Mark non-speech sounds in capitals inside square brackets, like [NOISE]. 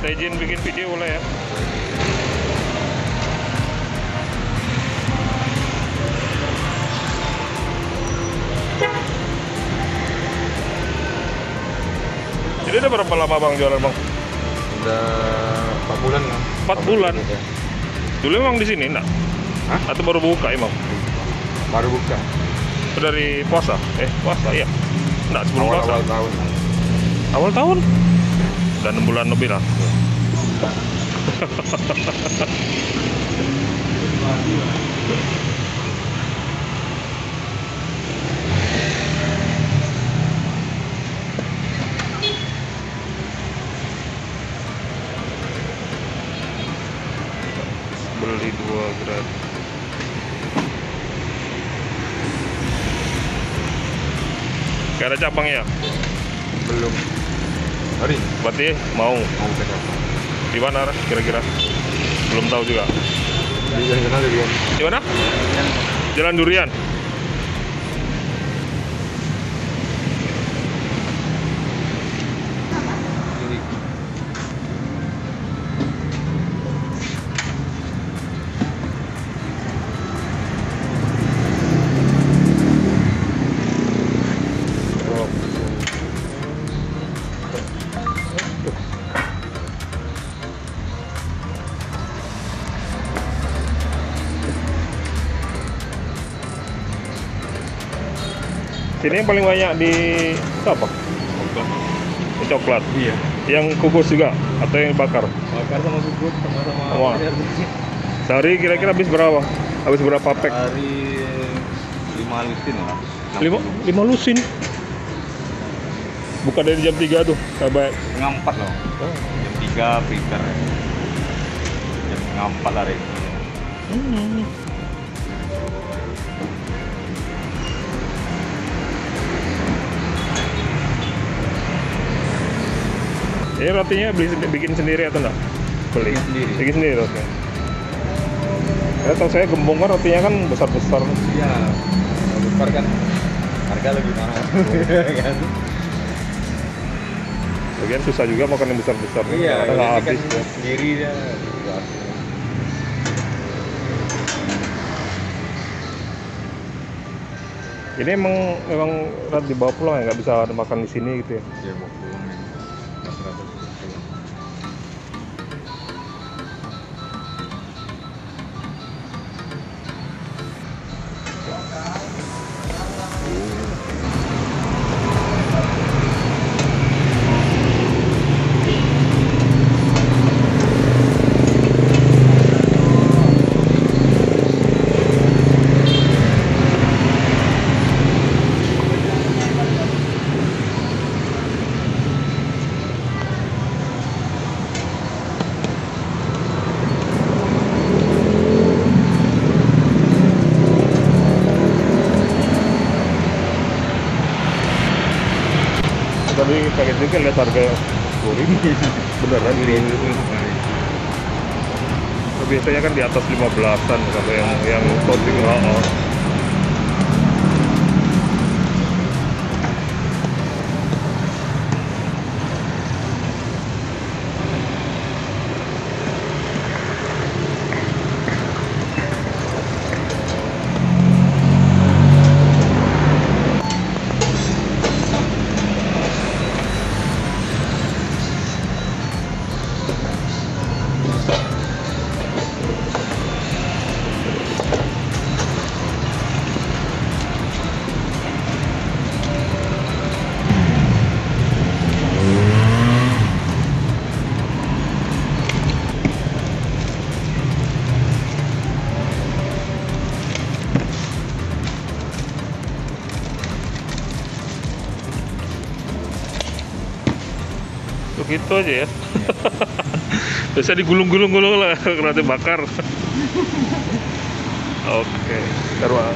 minta izin bikin video boleh ya Jadi udah berapa lama bang jualan bang? Udah 4 bulan lah. 4, 4 bulan? bulan ya. Dulu emang di sini enggak? Hah? Atau baru buka emang? Baru buka. Oh, dari puasa? Eh puasa iya Enggak sebelum awal, puasa. Awal tahun. Awal tahun? Dan 6 bulan lebih lah. Beli dua gratis. Gak ada cabang ya? Belum. Hari Berarti mau mau Jakarta. di mana kira-kira? Belum tahu juga. Di kenal dia. Di mana? Jalan Durian. Sini yang paling banyak di apa? Di coklat. Iya. Yang kukus juga atau yang bakar? Bakar sama bubur sama-sama. Wah. Sehari kira-kira habis berapa? Habis berapa pack? Hari lima lusin lah. Lima, lima lusin. Buka dari jam 3 tuh, kayak Setengah empat loh. Jam tiga prepare. Jam setengah empat lah Rek. Hmm. Ini rotinya beli bikin sendiri atau enggak? Beli. Bikin sendiri. Bikin sendiri rotinya. Ya, tahu saya gembong kan rotinya kan besar-besar. Iya. Besar kan harga lebih mahal. [LAUGHS] kan? Lagian susah juga makan yang besar-besar. Iya, Kadang nggak ini kan habis. ya. sendiri dia. Ini emang memang rat dibawa pulang ya nggak bisa makan di sini gitu ya. Ya mau pulang kaget juga lihat harga sepuluh ribu. Beneran di biasanya kan di atas 15-an kalau yang yang coating oh, Begitu aja ya. [LAUGHS] Bisa digulung-gulung-gulung lah [LAUGHS] nanti bakar. [LAUGHS] Oke, teruang.